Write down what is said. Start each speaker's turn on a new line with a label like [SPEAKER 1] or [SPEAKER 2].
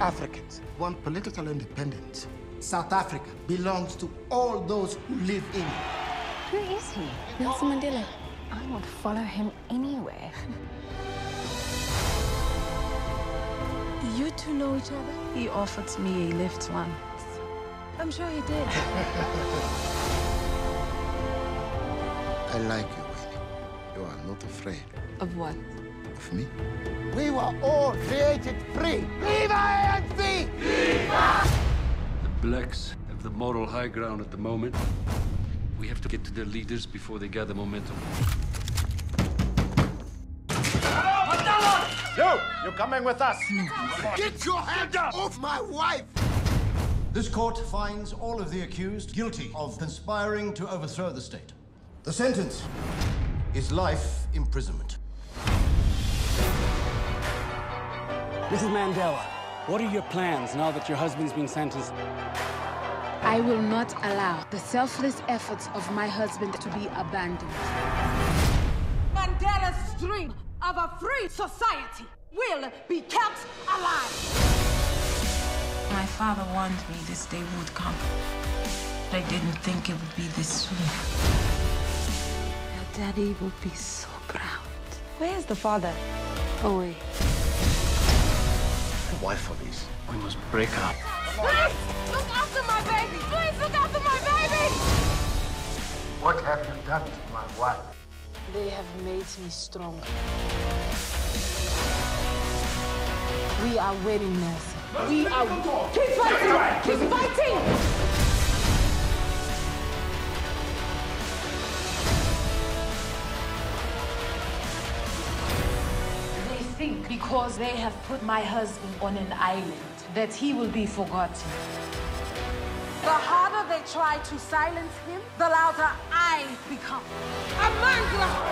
[SPEAKER 1] Africans want political independence. South Africa belongs to all those who live in it.
[SPEAKER 2] Who is he?
[SPEAKER 3] Nelson Mandela.
[SPEAKER 2] I would follow him anywhere.
[SPEAKER 3] You two know each other?
[SPEAKER 2] He offered me a lift once.
[SPEAKER 3] I'm sure he did.
[SPEAKER 1] I like you, Winnie. You are not afraid
[SPEAKER 3] of what?
[SPEAKER 1] of me. We were all created free. Viva ANC! Viva!
[SPEAKER 4] The blacks have the moral high ground at the moment. We have to get to their leaders before they gather momentum.
[SPEAKER 5] You! You're coming with us!
[SPEAKER 1] Get your hands off my wife!
[SPEAKER 6] This court finds all of the accused guilty of conspiring to overthrow the state. The sentence is life imprisonment.
[SPEAKER 7] Mrs. Mandela, what are your plans now that your husband's been sentenced?
[SPEAKER 3] I will not allow the selfless efforts of my husband to be abandoned.
[SPEAKER 8] Mandela's dream of a free society will be kept alive.
[SPEAKER 2] My father warned me this day would come. But I didn't think it would be this soon. Your daddy will be so proud. Where's the father? Oh, wait.
[SPEAKER 5] For this?
[SPEAKER 4] We must break up.
[SPEAKER 8] Please, look after my baby! Please, look after my baby!
[SPEAKER 1] What have you done to my wife?
[SPEAKER 3] They have made me strong. We are winning, Nelson. We are.
[SPEAKER 8] Keep fighting! Keep fighting!
[SPEAKER 3] Think because they have put my husband on an island that he will be forgotten.
[SPEAKER 8] The harder they try to silence him, the louder I become. Amandla!